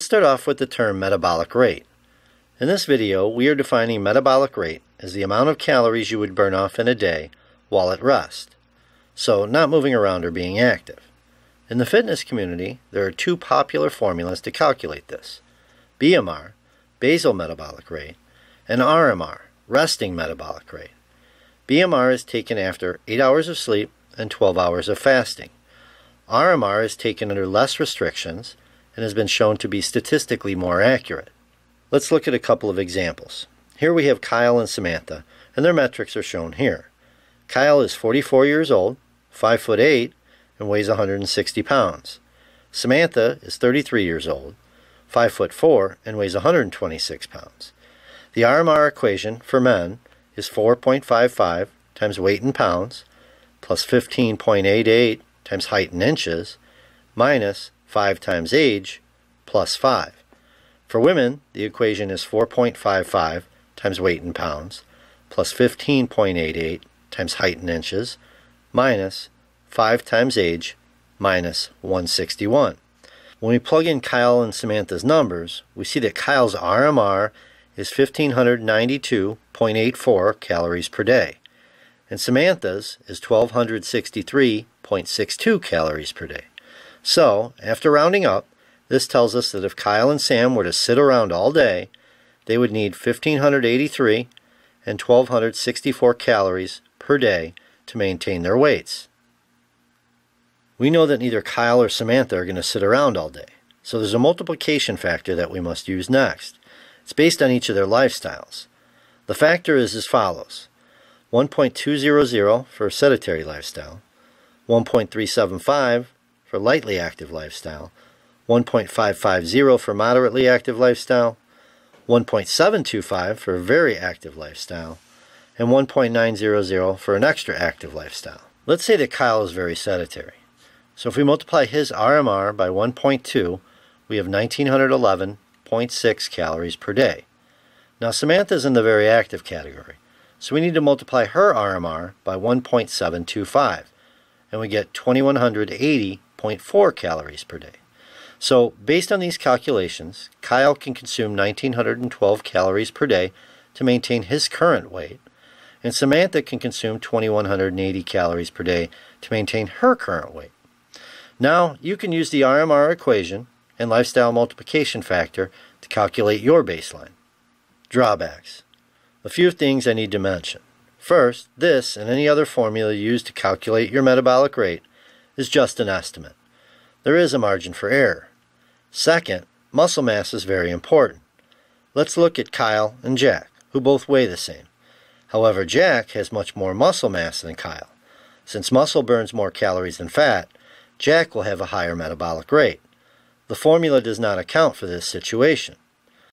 Start off with the term metabolic rate. In this video, we are defining metabolic rate as the amount of calories you would burn off in a day while at rest. So, not moving around or being active. In the fitness community, there are two popular formulas to calculate this BMR, basal metabolic rate, and RMR, resting metabolic rate. BMR is taken after 8 hours of sleep and 12 hours of fasting. RMR is taken under less restrictions and has been shown to be statistically more accurate. Let's look at a couple of examples. Here we have Kyle and Samantha, and their metrics are shown here. Kyle is 44 years old, 5 foot 8, and weighs 160 pounds. Samantha is 33 years old, 5 foot 4, and weighs 126 pounds. The RMR equation for men is 4.55 times weight in pounds plus 15.88 times height in inches minus 5 times age plus 5. For women, the equation is 4.55 times weight in pounds plus 15.88 times height in inches minus 5 times age minus 161. When we plug in Kyle and Samantha's numbers, we see that Kyle's RMR is 1592.84 calories per day, and Samantha's is 1263.62 calories per day. So, after rounding up, this tells us that if Kyle and Sam were to sit around all day, they would need 1583 and 1264 calories per day to maintain their weights. We know that neither Kyle or Samantha are going to sit around all day, so there's a multiplication factor that we must use next. It's based on each of their lifestyles. The factor is as follows 1.200 for a sedentary lifestyle, 1.375 for lightly active lifestyle, 1.550 for moderately active lifestyle, 1.725 for very active lifestyle, and 1.900 for an extra active lifestyle. Let's say that Kyle is very sedentary. So if we multiply his RMR by 1.2, we have 1911.6 calories per day. Now Samantha's in the very active category, so we need to multiply her RMR by 1.725, and we get 2180.4 calories per day. So based on these calculations, Kyle can consume 1912 calories per day to maintain his current weight, and Samantha can consume 2180 calories per day to maintain her current weight. Now you can use the RMR equation and lifestyle multiplication factor to calculate your baseline. Drawbacks. A few things I need to mention. First, this and any other formula used to calculate your metabolic rate is just an estimate. There is a margin for error. Second, muscle mass is very important. Let's look at Kyle and Jack, who both weigh the same. However, Jack has much more muscle mass than Kyle. Since muscle burns more calories than fat, Jack will have a higher metabolic rate. The formula does not account for this situation.